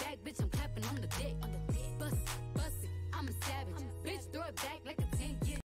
back, bitch, I'm clapping.